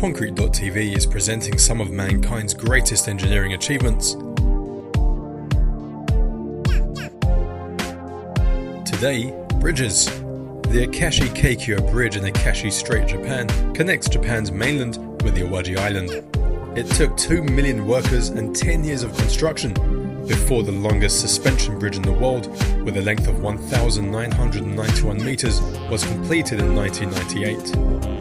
Concrete.tv is presenting some of mankind's greatest engineering achievements. Today, bridges. The Akashi Kaikyo Bridge in Akashi Strait, Japan, connects Japan's mainland with the Awaji Island. It took 2 million workers and 10 years of construction before the longest suspension bridge in the world, with a length of 1,991 meters, was completed in 1998.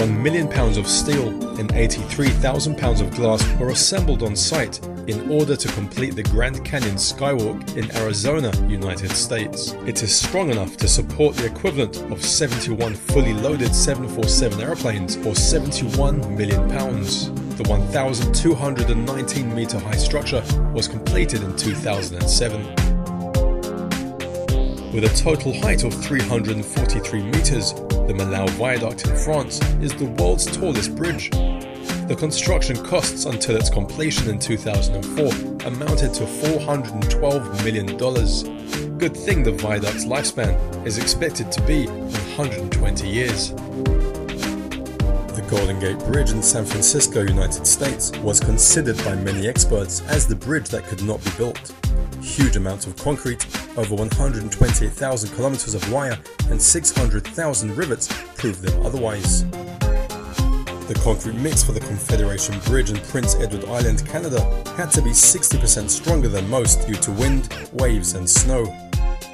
1 million pounds of steel and 83,000 pounds of glass were assembled on site in order to complete the Grand Canyon Skywalk in Arizona, United States. It is strong enough to support the equivalent of 71 fully loaded 747 airplanes or 71 million pounds. The 1,219 meter high structure was completed in 2007. With a total height of 343 meters, the Millau Viaduct in France is the world's tallest bridge. The construction costs until its completion in 2004 amounted to $412 million. Good thing the viaduct's lifespan is expected to be 120 years. The Golden Gate Bridge in San Francisco, United States was considered by many experts as the bridge that could not be built. Huge amounts of concrete, over 128,000 kilometers of wire, and 600,000 rivets proved them otherwise. The concrete mix for the Confederation Bridge in Prince Edward Island, Canada, had to be 60% stronger than most due to wind, waves, and snow.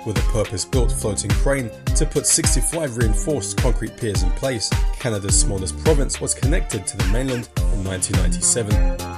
With a purpose built floating crane to put 65 reinforced concrete piers in place, Canada's smallest province was connected to the mainland in 1997.